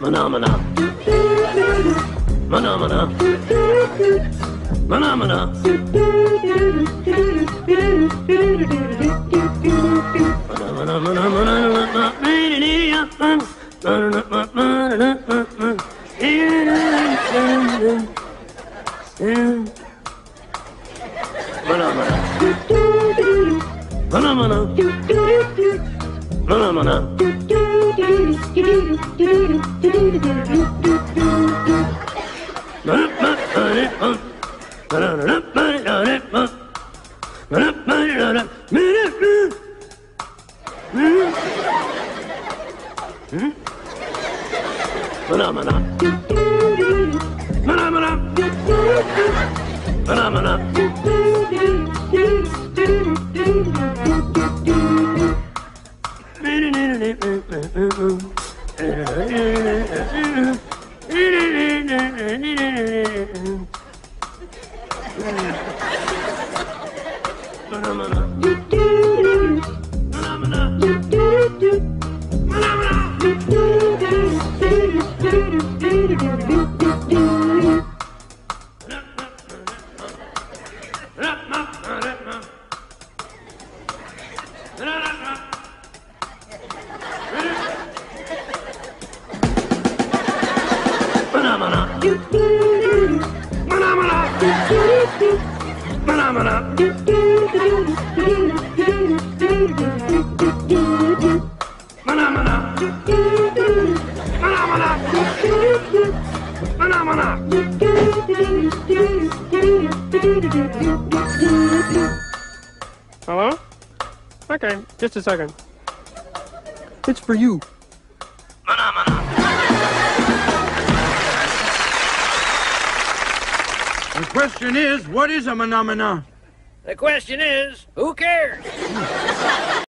Phenomena. Phenomena. Phenomena. Bana bana. Bana bana. Bana bana. Bana bana. Bana bana. Bana bana. You do. Manamana. Manamana. Manamana. Hello? Okay, just a second. It's for you. The question is, what is a phenomena? The question is, who cares?